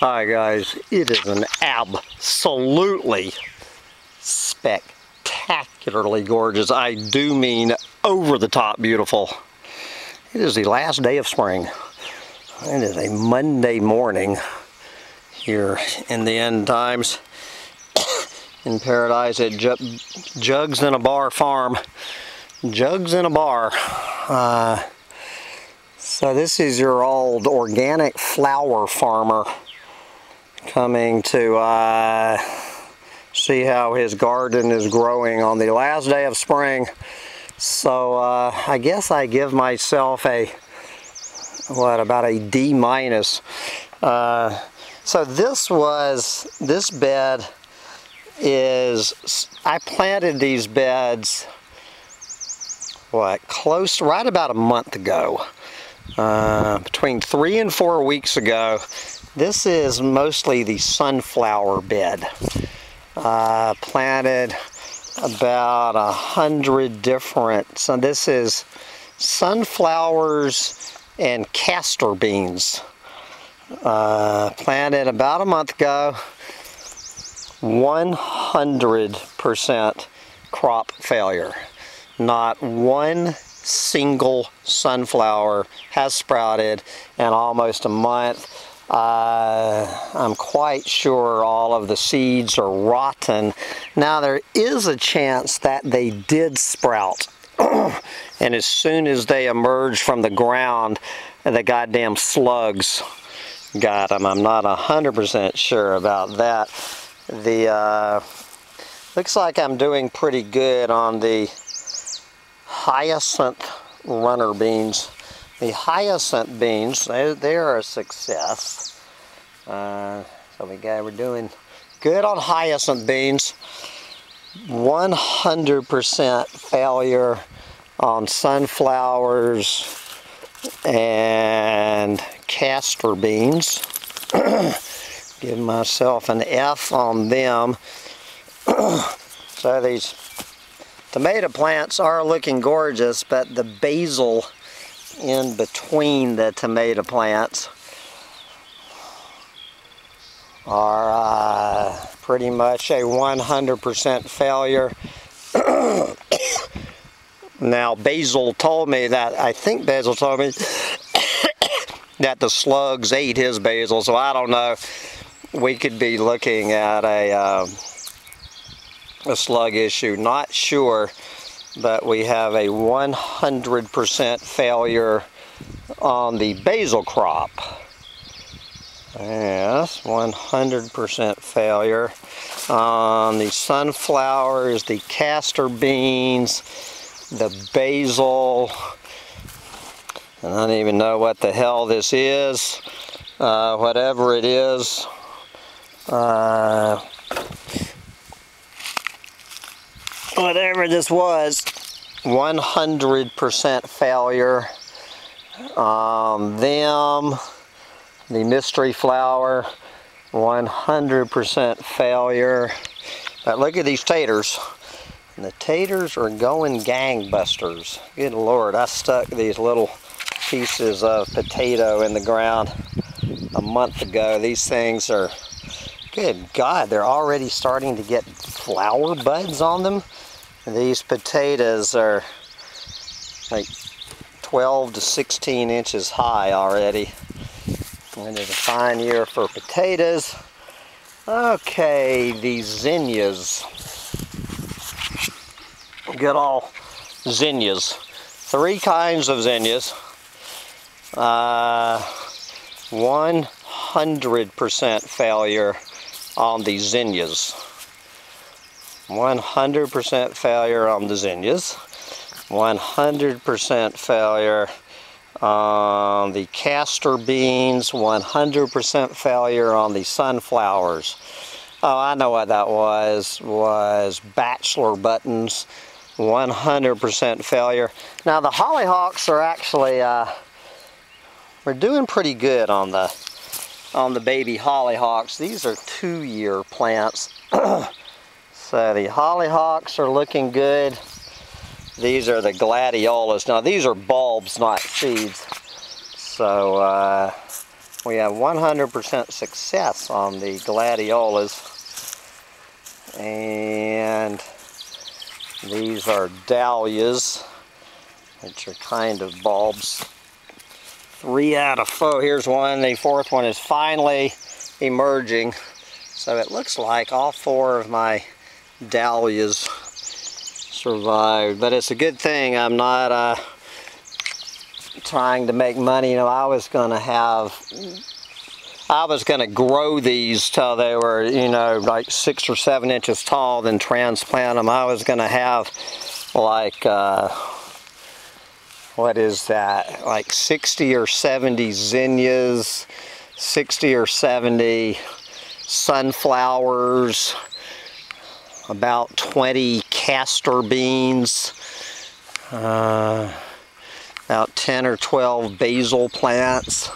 Hi guys, it is an absolutely spectacularly gorgeous, I do mean over the top beautiful. It is the last day of spring. It is a Monday morning here in the end times in paradise at Jugs in a Bar Farm. Jugs in a Bar. Uh, so this is your old organic flower farmer coming to uh, see how his garden is growing on the last day of spring. So uh, I guess I give myself a, what, about a D minus. Uh, so this was, this bed is, I planted these beds, what, close, right about a month ago. Uh, between three and four weeks ago. This is mostly the sunflower bed. Uh, planted about a hundred different, so this is sunflowers and castor beans. Uh, planted about a month ago. 100% crop failure. Not one single sunflower has sprouted in almost a month. Uh, I'm quite sure all of the seeds are rotten. Now there is a chance that they did sprout. and as soon as they emerge from the ground, the goddamn slugs got them. I'm not a 100% sure about that. The uh, looks like I'm doing pretty good on the hyacinth runner beans. The hyacinth beans, they, they are a success. Uh, so we got, we're doing good on hyacinth beans. 100% failure on sunflowers and castor beans. Give myself an F on them. so these Tomato plants are looking gorgeous, but the basil in between the tomato plants are uh, pretty much a 100% failure. now Basil told me that, I think Basil told me that the slugs ate his basil, so I don't know. We could be looking at a uh, a slug issue. Not sure, but we have a 100% failure on the basil crop. Yes, 100% failure on the sunflowers, the castor beans, the basil. I don't even know what the hell this is. Uh, whatever it is, uh, whatever this was, 100% failure. Um, them, the mystery flower, 100% failure. But look at these taters. And the taters are going gangbusters. Good lord, I stuck these little pieces of potato in the ground a month ago. These things are, good God, they're already starting to get flower buds on them. These potatoes are like 12 to 16 inches high already. And it's a fine year for potatoes. Okay, these zinnias. Good all zinnias. Three kinds of zinnias. 100% uh, failure on these zinnias. 100% failure on the zinnias, 100% failure on the castor beans, 100% failure on the sunflowers. Oh, I know what that was, was bachelor buttons, 100% failure. Now the hollyhocks are actually, uh, we're doing pretty good on the, on the baby hollyhocks. These are two-year plants. So the hollyhocks are looking good. These are the gladiolas. Now these are bulbs, not seeds. So uh, we have 100% success on the gladiolas. And these are dahlias, which are kind of bulbs. Three out of four. Here's one. The fourth one is finally emerging. So it looks like all four of my dahlias survived. But it's a good thing I'm not uh, trying to make money. You know, I was going to have, I was going to grow these till they were, you know, like six or seven inches tall, then transplant them. I was going to have like, uh, what is that, like 60 or 70 zinnias, 60 or 70 sunflowers, about 20 castor beans, uh, about 10 or 12 basil plants.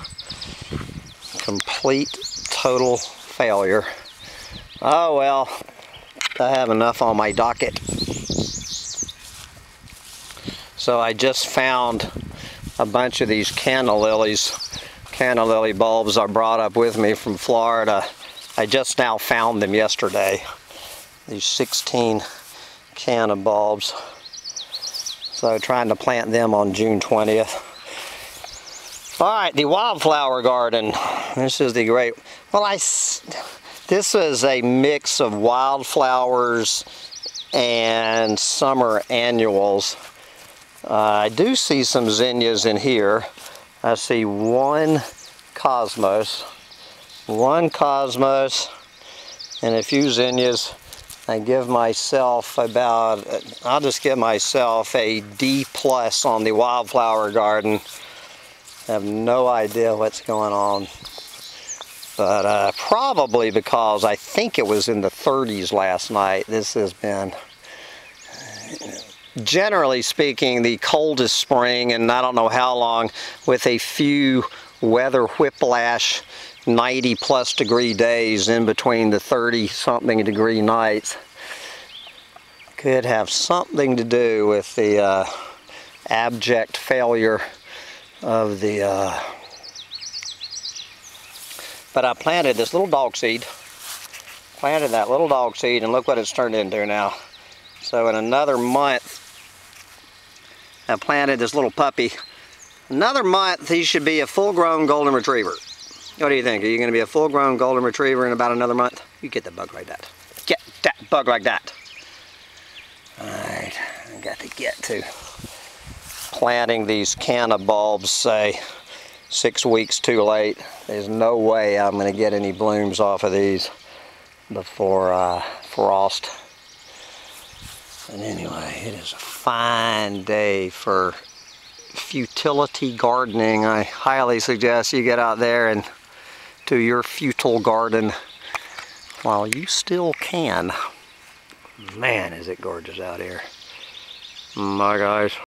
Complete total failure. Oh well, I have enough on my docket. So I just found a bunch of these canna lilies, canna lily bulbs I brought up with me from Florida. I just now found them yesterday. These 16 canna bulbs. So trying to plant them on June 20th. All right, the wildflower garden. This is the great, well, I, this is a mix of wildflowers and summer annuals. Uh, I do see some zinnias in here. I see one cosmos, one cosmos, and a few zinnias. I give myself about, I'll just give myself a D plus on the wildflower garden. I have no idea what's going on. But uh, probably because I think it was in the 30s last night. This has been, generally speaking, the coldest spring and I don't know how long with a few weather whiplash 90 plus degree days in between the 30 something degree nights could have something to do with the uh, abject failure of the uh, but I planted this little dog seed planted that little dog seed and look what it's turned into now. So in another month I planted this little puppy. Another month he should be a full-grown golden retriever what do you think? Are you going to be a full-grown golden retriever in about another month? You get the bug like that. Get that bug like that. Alright, I got to get to planting these canna bulbs, say, six weeks too late. There's no way I'm going to get any blooms off of these before uh, frost. And anyway, it is a fine day for futility gardening. I highly suggest you get out there and to your futile garden while you still can. Man, is it gorgeous out here. My guys.